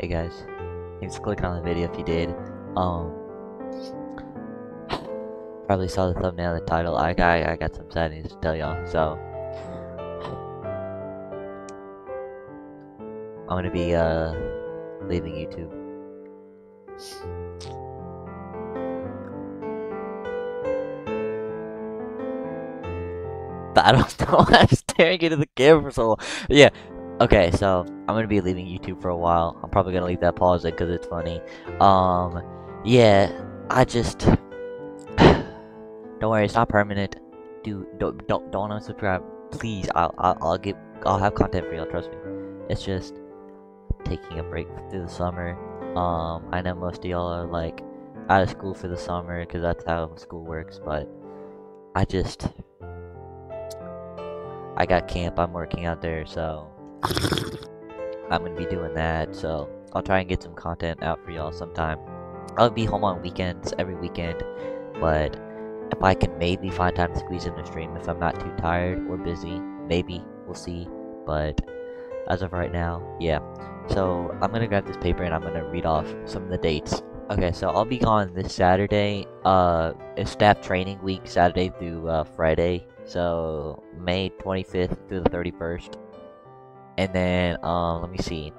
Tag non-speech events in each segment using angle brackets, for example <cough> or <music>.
Hey guys, thanks clicking on the video if you did. Um, probably saw the thumbnail and the title. I got I got some sad news to tell y'all. So I'm gonna be uh leaving YouTube. I don't <laughs> know why I'm staring into the camera so long. Yeah, Okay, so I'm gonna be leaving YouTube for a while. I'm probably gonna leave that pause in because it's funny. Um, yeah, I just <sighs> don't worry, it's not permanent. Do don't don't don't unsubscribe, please. I'll I'll, I'll get I'll have content for y'all. Trust me. It's just taking a break through the summer. Um, I know most of y'all are like out of school for the summer because that's how school works, but I just I got camp. I'm working out there, so I'm gonna be doing that, so I'll try and get some content out for y'all sometime. I'll be home on weekends, every weekend, but if I can maybe find time to squeeze in a stream if I'm not too tired or busy, maybe, we'll see, but as of right now, yeah. So, I'm gonna grab this paper and I'm gonna read off some of the dates. Okay, so I'll be gone this Saturday, uh, it's staff training week, Saturday through, uh, Friday, so May 25th through the 31st. And then, um, let me see.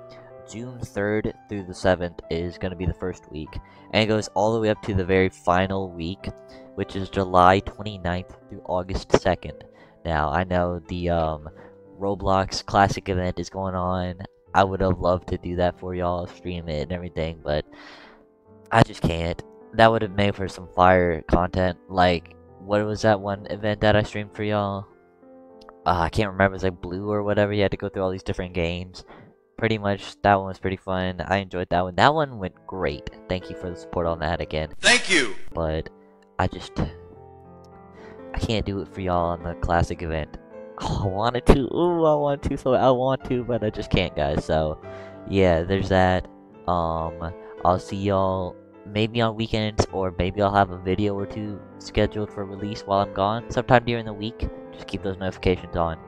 June 3rd through the 7th is going to be the first week. And it goes all the way up to the very final week, which is July 29th through August 2nd. Now, I know the um, Roblox Classic event is going on. I would have loved to do that for y'all, stream it and everything, but I just can't. That would have made for some fire content. Like, what was that one event that I streamed for y'all? Uh, I can't remember, it was like Blue or whatever. You had to go through all these different games. Pretty much, that one was pretty fun. I enjoyed that one. That one went great. Thank you for the support on that again. Thank you! But, I just... I can't do it for y'all on the classic event. Oh, I wanted to. Ooh, I want to, so I want to, but I just can't, guys. So, yeah, there's that. Um, I'll see y'all maybe on weekends, or maybe I'll have a video or two scheduled for release while I'm gone, sometime during the week. Just keep those notifications on.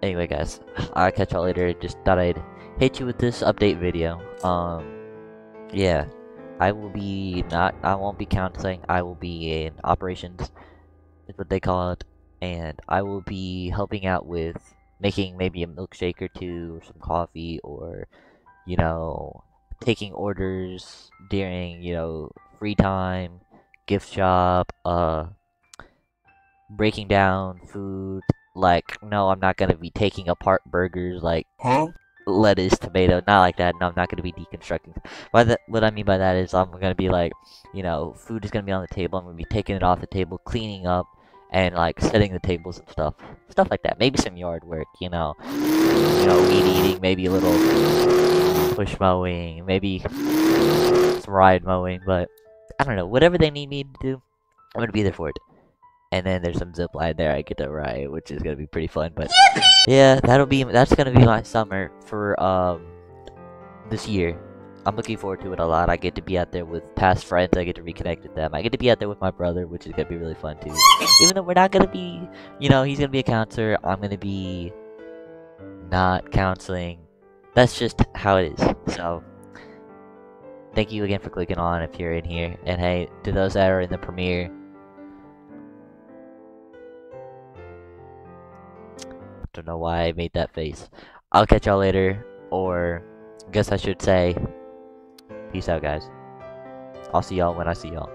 Anyway, guys, I'll catch y'all later. Just thought I'd hit you with this update video. Um, yeah, I will be not, I won't be counseling. I will be in operations, is what they call it, and I will be helping out with making maybe a milkshake or two, or some coffee, or you know, taking orders during, you know, free time, gift shop, uh, breaking down food. Like, no, I'm not gonna be taking apart burgers like Huh? lettuce, tomato, not like that. No, I'm not gonna be deconstructing. By that, what I mean by that is I'm gonna be like, you know, food is gonna be on the table. I'm gonna be taking it off the table, cleaning up, and like setting the tables and stuff, stuff like that. Maybe some yard work, you know, you know, weed eating, maybe a little push mowing, maybe some ride mowing, but I don't know. Whatever they need me to do, I'm gonna be there for it. And then there's some zip line there I get to ride, which is gonna be pretty fun. But yeah, that'll be that's gonna be my summer for um this year. I'm looking forward to it a lot. I get to be out there with past friends. I get to reconnect with them. I get to be out there with my brother, which is gonna be really fun too. Even though we're not gonna be, you know, he's gonna be a counselor. I'm gonna be not counseling. That's just how it is. So, thank you again for clicking on if you're in here. And hey, to those that are in the premiere, don't know why I made that face. I'll catch y'all later, or guess I should say, peace out, guys. I'll see y'all when I see y'all.